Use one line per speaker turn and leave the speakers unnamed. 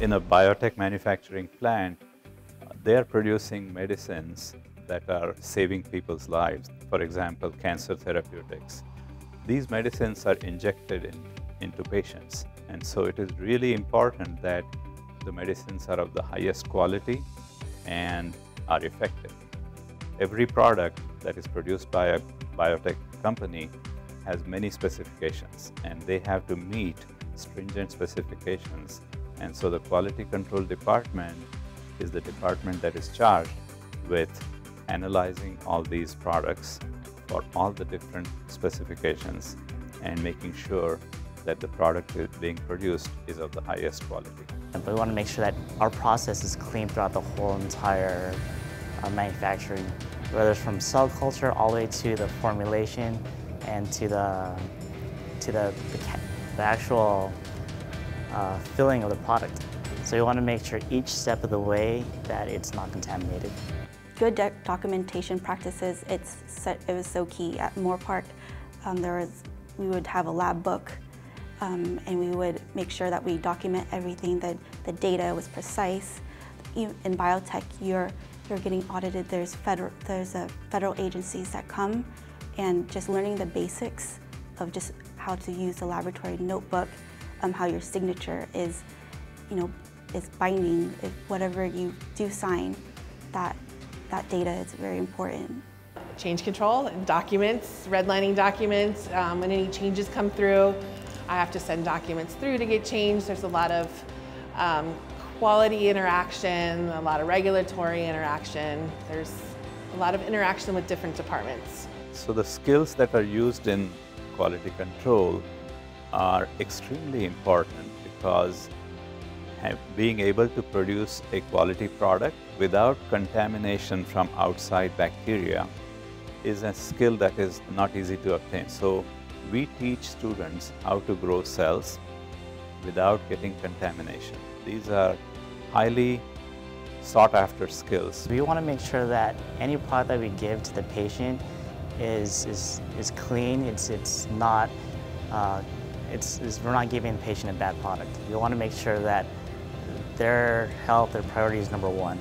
in a biotech manufacturing plant, they are producing medicines that are saving people's lives. For example, cancer therapeutics. These medicines are injected in, into patients. And so it is really important that the medicines are of the highest quality and are effective. Every product that is produced by a biotech company has many specifications and they have to meet stringent specifications. And so the quality control department is the department that is charged with analyzing all these products for all the different specifications and making sure that the product being produced is of the highest quality.
We want to make sure that our process is clean throughout the whole entire uh, manufacturing, whether it's from cell culture all the way to the formulation and to the, to the, the, the actual uh, filling of the product. So we want to make sure each step of the way that it's not contaminated.
Good documentation practices, it's it was so key. At Moorpark, um, there was, we would have a lab book um, and we would make sure that we document everything, that the data was precise. In biotech, you're, you're getting audited, there's federal, there's a federal agencies that come and just learning the basics of just how to use the laboratory notebook, um, how your signature is, you know, is binding. If whatever you do sign, that, that data is very important.
Change control, documents, redlining documents, um, when any changes come through, I have to send documents through to get changed. There's a lot of um, quality interaction, a lot of regulatory interaction. There's a lot of interaction with different departments.
So the skills that are used in quality control are extremely important because being able to produce a quality product without contamination from outside bacteria is a skill that is not easy to obtain. So we teach students how to grow cells without getting contamination. These are highly sought after skills.
We want to make sure that any product that we give to the patient is, is, is clean, it's, it's not, uh, it's, it's, we're not giving the patient a bad product. We want to make sure that their health, their priority is number one.